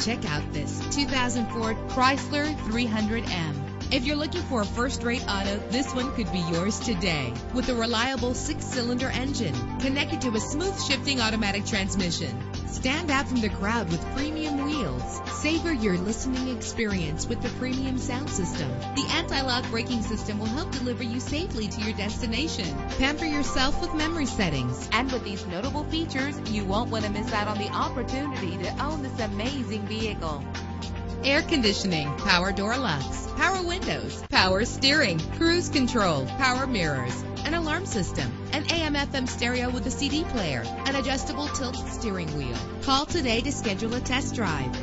Check out this 2004 Chrysler 300M. If you're looking for a first-rate auto, this one could be yours today. With a reliable six-cylinder engine connected to a smooth shifting automatic transmission. Stand out from the crowd with premium wheels. Savor your listening experience with the premium sound system. The anti-lock braking system will help deliver you safely to your destination. Pamper yourself with memory settings. And with these notable features, you won't want to miss out on the opportunity to own this amazing vehicle air conditioning, power door locks, power windows, power steering, cruise control, power mirrors, an alarm system, an AM FM stereo with a CD player, an adjustable tilt steering wheel. Call today to schedule a test drive.